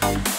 Bye.